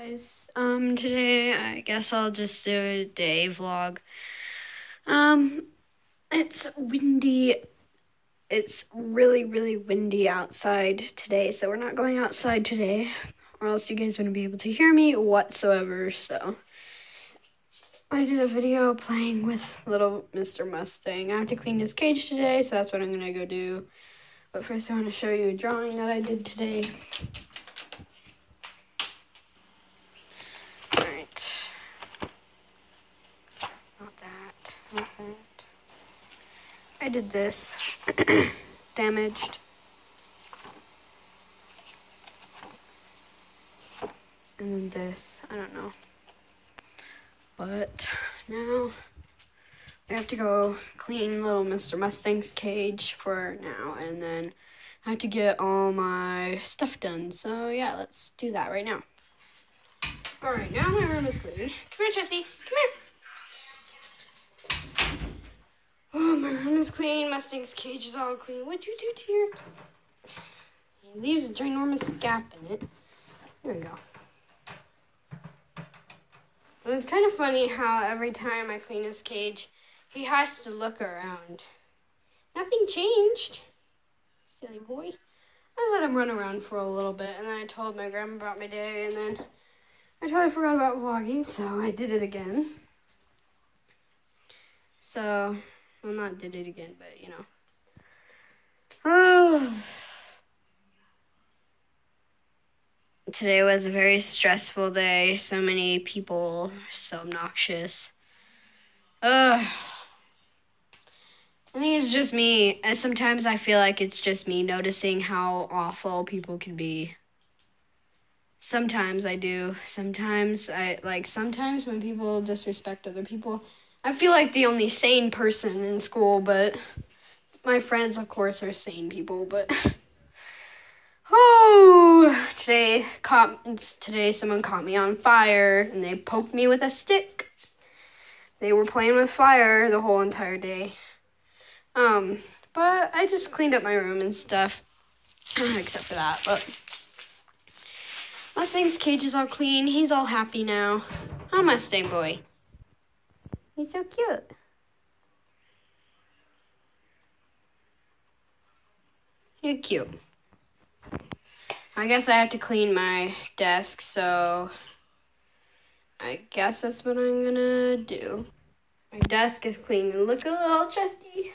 guys. Um, today I guess I'll just do a day vlog. Um, it's windy. It's really, really windy outside today, so we're not going outside today, or else you guys wouldn't be able to hear me whatsoever. So I did a video playing with little Mr. Mustang. I have to clean his cage today, so that's what I'm gonna go do. But first, I want to show you a drawing that I did today. I did this. Damaged. And then this. I don't know. But now I have to go clean little Mr. Mustang's cage for now. And then I have to get all my stuff done. So yeah, let's do that right now. Alright, now my room is clean. Come here, Chesty. Come here. Oh, my room is clean. Mustang's cage is all clean. What'd you do to your... He leaves a ginormous gap in it. There we go. And it's kind of funny how every time I clean his cage, he has to look around. Nothing changed. Silly boy. I let him run around for a little bit, and then I told my grandma about my day, and then I totally forgot about vlogging, so I did it again. So, well, not did it again, but you know. Oh. Today was a very stressful day. So many people, so obnoxious. Ugh. I think it's just me. And sometimes I feel like it's just me noticing how awful people can be. Sometimes I do. Sometimes I like sometimes when people disrespect other people, I feel like the only sane person in school, but my friends, of course, are sane people. But oh, today caught today someone caught me on fire and they poked me with a stick. They were playing with fire the whole entire day. Um, but I just cleaned up my room and stuff, except for that. But Mustang's cage is all clean. He's all happy now. Oh, Mustang boy. He's so cute. You're cute. I guess I have to clean my desk, so I guess that's what I'm gonna do. My desk is clean. Look a little chesty.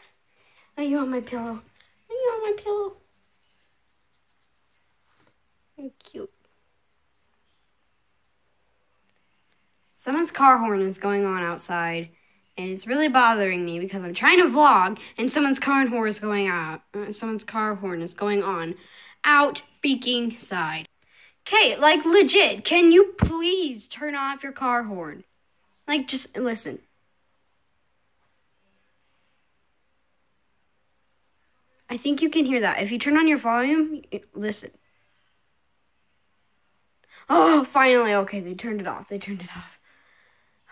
Are you on my pillow? Are you on my pillow? You're cute. Someone's car horn is going on outside, and it's really bothering me because I'm trying to vlog, and someone's car horn is going out. Uh, someone's car horn is going on out freaking side. Okay, like legit, can you please turn off your car horn? Like, just listen. I think you can hear that. If you turn on your volume, listen. Oh, finally. Okay, they turned it off. They turned it off.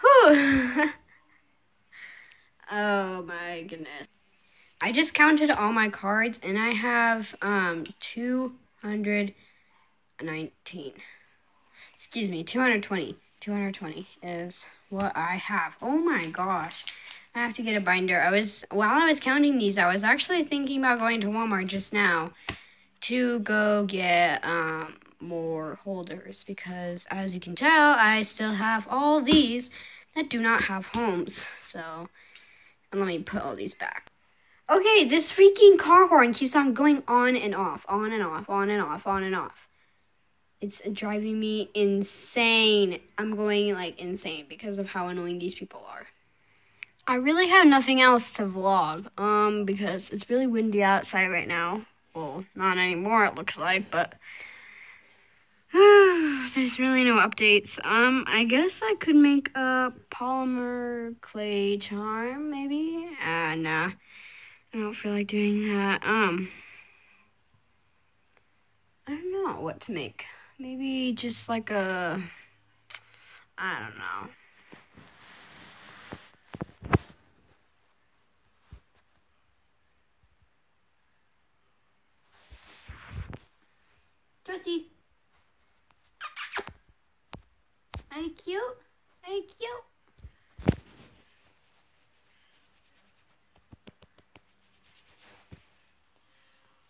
oh my goodness. I just counted all my cards and I have um 219. Excuse me, 220. 220 is what I have. Oh my gosh. I have to get a binder. I was while I was counting these, I was actually thinking about going to Walmart just now to go get um more holders because as you can tell, I still have all these that do not have homes. So, and let me put all these back. Okay, this freaking car horn keeps on going on and off, on and off, on and off, on and off. It's driving me insane. I'm going like insane because of how annoying these people are. I really have nothing else to vlog, um, because it's really windy outside right now. Well, not anymore it looks like, but there's really no updates. Um, I guess I could make a polymer clay charm, maybe? Uh, nah. I don't feel like doing that. Um, I don't know what to make. Maybe just like a, I don't know. Josie. you cute? You cute?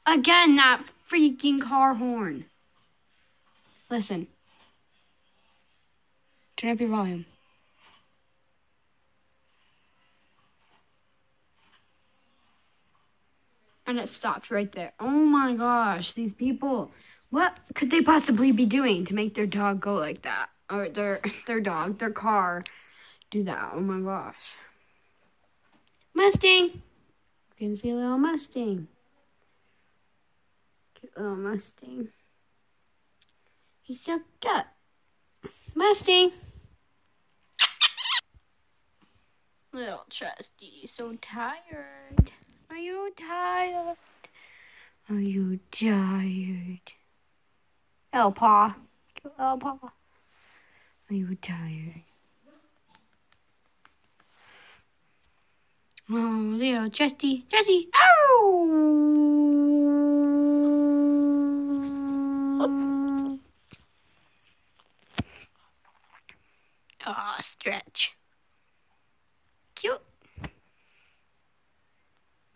Again, that freaking car horn. Listen. Turn up your volume. And it stopped right there. Oh my gosh, these people. What could they possibly be doing to make their dog go like that? Or their their dog, their car do that. Oh my gosh. Mustang. You can see little Mustang. Cute little Mustang. He's so cute. Mustang. Little Trusty, so tired. Are you tired? Are you tired? Oh, paw. Oh, paw. Are you tired? Oh, little Trusty. Trusty. Ow! Oh, stretch. Cute.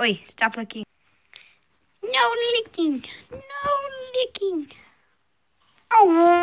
Oi, stop licking. No licking. No licking. Oh.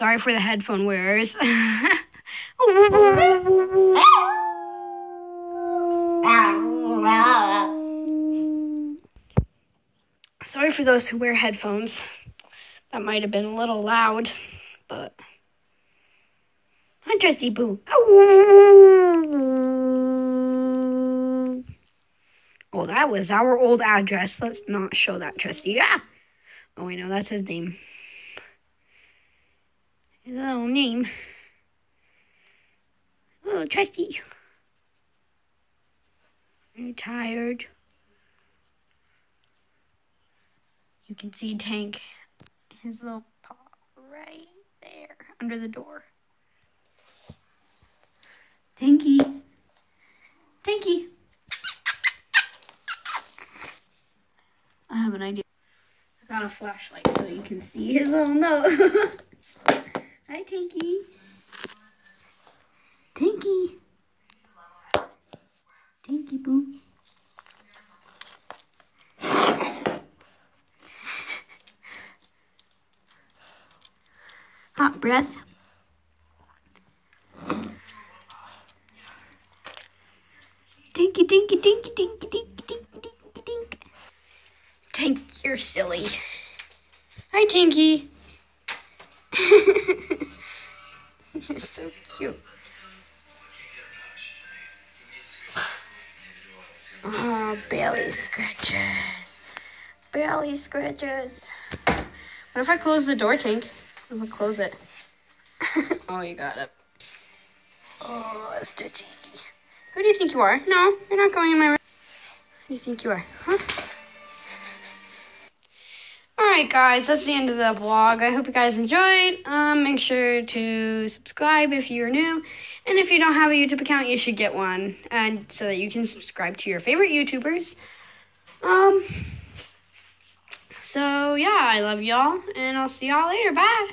Sorry for the headphone wearers. Sorry for those who wear headphones. That might have been a little loud, but. Hi, Trusty Boo. Oh, that was our old address. Let's not show that, Trusty. Yeah. Oh, I know that's his name. His little name. Oh, Trusty. You tired? You can see Tank, his little paw right there under the door. Tanky. Tanky. I have an idea. I got a flashlight so you can see his little nose. Hi, Tanky. Tanky. Tanky boo. Hot breath. Tinky, tinky, tinky, tinky, tinky, tinky, tinky, tink. Tank, you're silly. Hi, Tinky. You're so cute. Oh, belly scratches. Belly scratches. What if I close the door, Tank? I'm gonna close it. oh, you got it. Oh, Stitchy. Who do you think you are? No, you're not going in my room. Who do you think you are? Huh? Alright guys, that's the end of the vlog. I hope you guys enjoyed. Um, make sure to subscribe if you're new. And if you don't have a YouTube account, you should get one. And so that you can subscribe to your favorite YouTubers. Um, so yeah, I love y'all. And I'll see y'all later. Bye.